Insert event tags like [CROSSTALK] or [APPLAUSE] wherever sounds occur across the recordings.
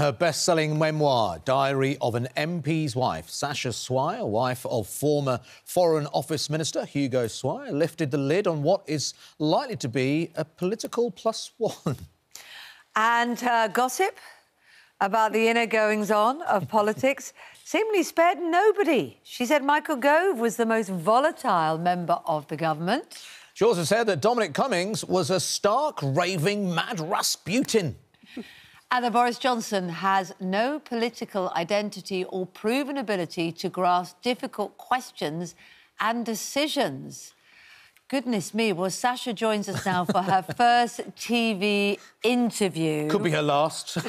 her best selling memoir, Diary of an MP's Wife, Sasha Swire, wife of former Foreign Office Minister Hugo Swire, lifted the lid on what is likely to be a political plus one. And her gossip about the inner goings on of [LAUGHS] politics seemingly spared nobody. She said Michael Gove was the most volatile member of the government. She also said that Dominic Cummings was a stark, raving, mad Rasputin. [LAUGHS] And Boris Johnson has no political identity or proven ability to grasp difficult questions and decisions. Goodness me. Well, Sasha joins us now for her [LAUGHS] first TV interview. Could be her last. [LAUGHS]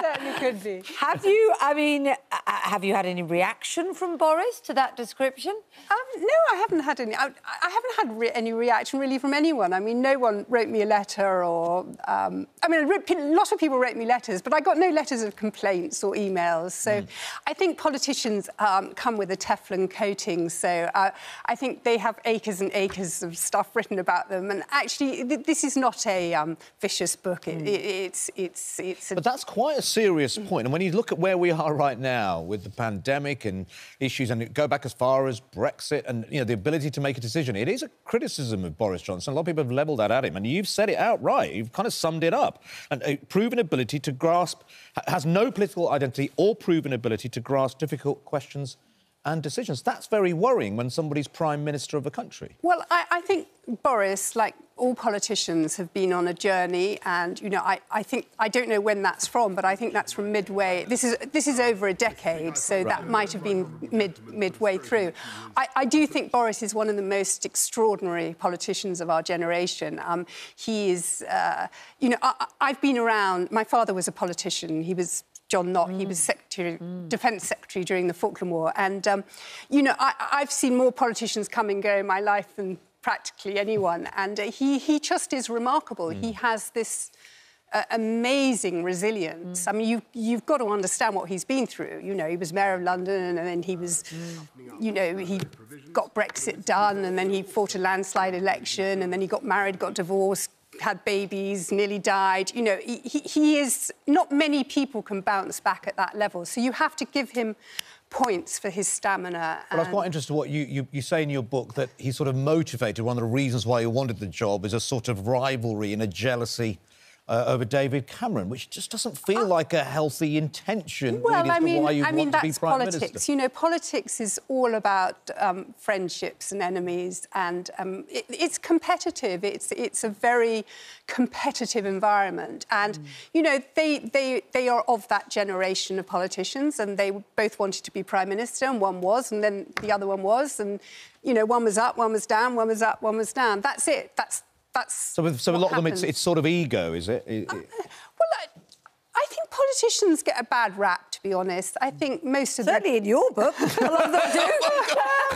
Certainly could be. Have you, I mean, uh, have you had any reaction from Boris to that description? Um, no, I haven't had any. I, I haven't had re any reaction really from anyone. I mean, no one wrote me a letter or. Um, I mean, a lot of people wrote me letters, but I got no letters of complaints or emails. So mm. I think politicians um, come with a Teflon coating. So uh, I think they have acres and acres of stuff written about them. And actually, th this is not a um, vicious book. It, mm. it, it's, it's, it's. A... But that's quite a serious point. And when you look at where we are right now with the pandemic and issues, and go back as far as Brexit and you know the ability to make a decision, it is a criticism of Boris Johnson. A lot of people have levelled that at him, and you've said it outright. You've kind of summed it up. And a proven ability to grasp has no political identity or proven ability to grasp difficult questions and decisions. That's very worrying when somebody's prime minister of a country. Well, I, I, think Boris, like all politicians, have been on a journey, and you know, I, I, think I don't know when that's from, but I think that's from midway. This is this is over a decade, so right. that might have been mid midway through. I, I, do think Boris is one of the most extraordinary politicians of our generation. Um, he is, uh, you know, I, I've been around. My father was a politician. He was John Nott. Mm. He was. Secretary, mm. Defence Secretary during the Falkland War. And, um, you know, I, have seen more politicians come and go in my life than practically anyone. And uh, he, he just is remarkable. Mm. He has this uh, amazing resilience. Mm. I mean, you, you've got to understand what he's been through. You know, he was mayor of London and then he was, mm. you know, he got Brexit done and then he fought a landslide election and then he got married, got divorced, had babies, nearly died. You know, he, he is not many people can bounce back at that level. So you have to give him points for his stamina. Well, I was quite interested what you, you, you, say in your book that he's sort of motivated. One of the reasons why he wanted the job is a sort of rivalry and a jealousy uh, over David Cameron, which just doesn't feel uh, like a healthy intention. Well, really, I mean, I mean that's politics. Minister. You know, politics is all about um, friendships and enemies, and um, it, it's competitive. It's it's a very competitive environment, and mm. you know they they they are of that generation of politicians, and they both wanted to be prime minister, and one was, and then the other one was, and you know, one was up, one was down, one was up, one was down. That's it. That's that's so. With, so a lot happens. of them, it's, it's, sort of ego, is it? Uh, well, I, I, think politicians get a bad rap. To be honest, I think most of certainly them... in your book, [LAUGHS] a lot of them do. [LAUGHS]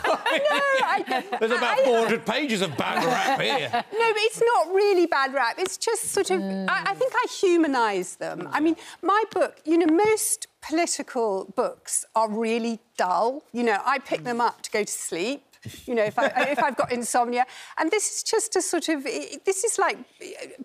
[LAUGHS] no, I, There's about I, 400 pages of bad rap here. No, but it's not really bad rap. It's just sort of. Mm. I, I think I humanise them. I mean, my book. You know, most political books are really dull. You know, I pick them up to go to sleep you know, if, I, if I've got insomnia. And this is just a sort of, this is like,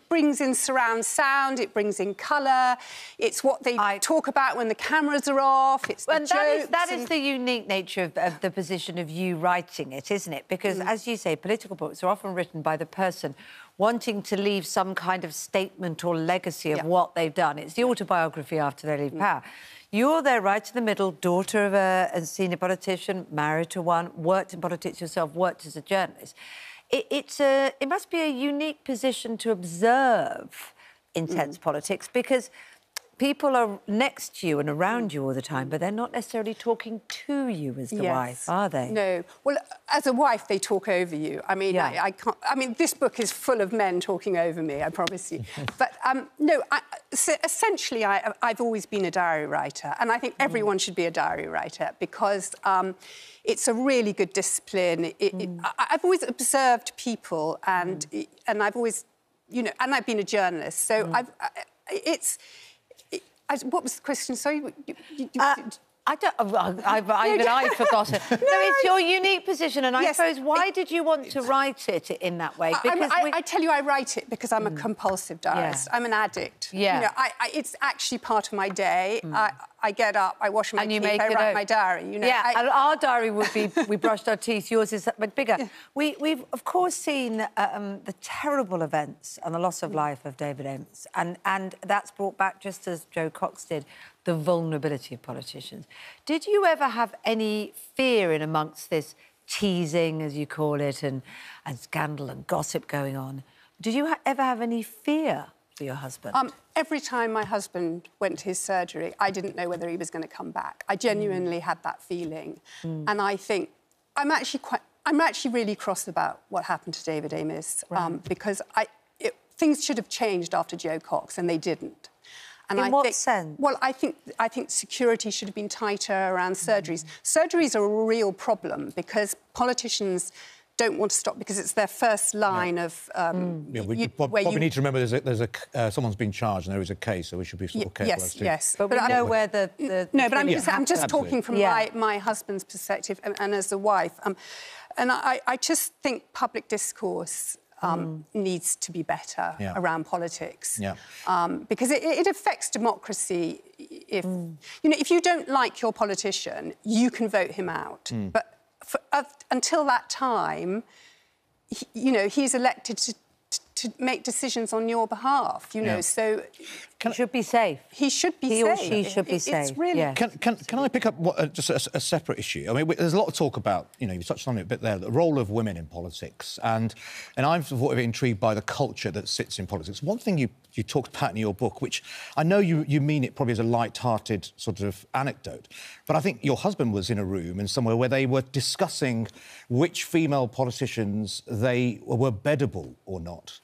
brings in surround sound, it brings in colour, it's what they I... talk about when the cameras are off, it's well, the that jokes. Is, that and... is the unique nature of, of, the position of you writing it, isn't it? Because, mm. as you say, political books are often written by the person wanting to leave some kind of statement or legacy of yeah. what they've done. It's the autobiography after they leave mm. power. You're there right in the middle, daughter of a, a, senior politician, married to one, worked in politics yourself, worked as a journalist. It, it's a, it must be a unique position to observe intense mm. politics because people are next to you and around you all the time, but they're not necessarily talking to you as the yes. wife, are they? No. Well, as a wife, they talk over you. I mean, yeah. I, I, can't. I mean, this book is full of men talking over me. I promise you. [LAUGHS] but um, no, I, so essentially, I, have always been a diary writer, and I think mm. everyone mm. should be a diary writer because. Um, it's a really good discipline. It, mm. it, I, have always observed people, and mm. and I've always, you know, and I've been a journalist, so mm. I've. it's I, what was the question? Sorry. You, you, uh, I don't. I, I, even I forgot it. No, it's your unique position, and I suppose why it- did you want to write it in that way? I'm- I, we- I tell you, I write it because I'm a compulsive diarist. I'm an addict. Yeah. You know, I, I, it's actually part of my day. I, I get up, I wash my and you teeth, make I write my diary. You know, yeah, I- and our diary would be we brushed our teeth. Yours is but bigger. We, we've of course seen um, the terrible events and the loss Mm. of life of David Amess, and and that's brought back just as Jo Cox did the vulnerability of politicians. Did you ever have any fear in amongst this teasing, as you call it, and and scandal and gossip going on? Did you ha- ever have any fear for your husband? Um, every time my husband went to his surgery, I didn't know whether he was going to come back. I genuinely had that feeling, and I think I'm actually quite. I'm actually really cross about what happened to David Amess um, because I, it, things should have changed after Jo Cox, and they didn't. And In I what think, sense? Well, I think I think security should have been tighter around surgeries. Surgeries are a real problem because politicians don't want to stop because it's their first line of. Um, Yeah, we, you- what, where what we need to remember is that there's a uh, someone's been charged and there is a case, so we should be sort of careful yes, to. yes. but we I- know where the, the No, but I'm the just, I'm just Absolutely. talking from Yeah. my, my husband's perspective and, and as a wife. Um, and I, I just think public discourse um, needs to be better Yeah. around politics. Yeah. Um, because it, it affects democracy. If you know, if you don't like your politician, you can vote him out. But for, uh, until that time, he, you know, he's elected to, to make decisions on your behalf. You know, Yeah. so He should be safe. he should be He safe. or she should be It- safe, It's really yeah. Can, can, can I pick up what, uh, just a, a separate issue? I mean, we- there's a lot of talk about, you know, you touched on it a bit there, the role of women in politics. And, and I'm sort of intrigued by the culture that sits in politics. One thing you, you talked about in your book, which I know you, you mean it probably as a light-hearted sort of anecdote, but I think your husband was in a room in somewhere where they were discussing which female politicians they were beddable or not.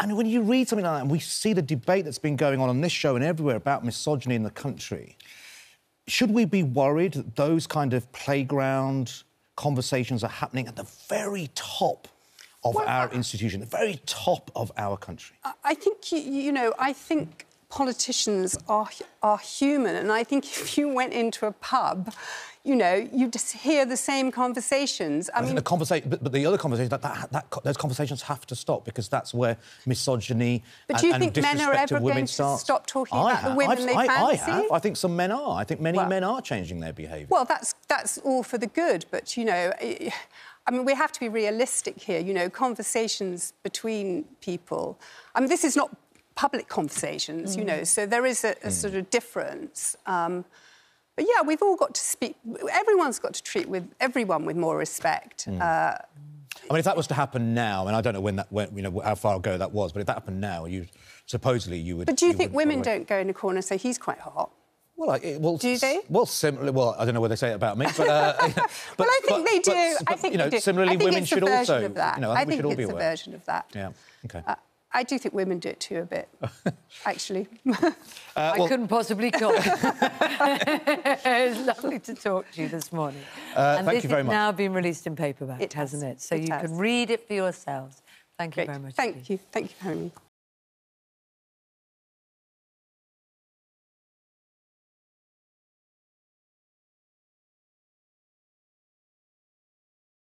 And when you read something like that, and we see the debate that's been going on on this show and everywhere about misogyny in the country, should we be worried that those kind of playground conversations are happening at the very top of Well, our institution, the very top of our country? I- think you know. I think politicians are are human, and I think [LAUGHS] if you went into a pub, you know, you just hear the same conversations. I, I mean, the conversation, but, but the other conversation that, that, that those conversations have to stop because that's where misogyny But and, do you think men are ever going to stop talking I about the women I've- they I, I have. I think some men are. I think many Well- men are changing their behaviour. well, that's that's all for the good, but you know. I mean, we have to be realistic here. You know, conversations between people. I mean, this is not public conversations. You know, so there is a, a sort of difference. Um, but yeah, we've all got to speak. Everyone's got to treat with everyone with more respect. Uh, I mean, if that was to happen now, and I don't know when that went, you know, how far ago that was, but if that happened now, you supposedly you would. but do you think women don't go in a corner and say he's quite hot? Well, I, well, Do they? Well, similarly. Well, I don't know what they say about me, but. Uh, [LAUGHS] [LAUGHS] but well, I think but- they do. but- I think you know, they do. similarly, I think women should version also. Of that. You know, I I think we should all it's be a aware. version of that. Yeah. Okay. Uh, I do think women do it too a bit, [LAUGHS] actually. I couldn't possibly comment. [LAUGHS] it's lovely to talk to you this morning. Uh, and thank this you very has much. now been released in paperback, It has. hasn't it? So It you has. can read it for yourselves. Thank you Great. very much. Thank indeed. you. Thank you for having me.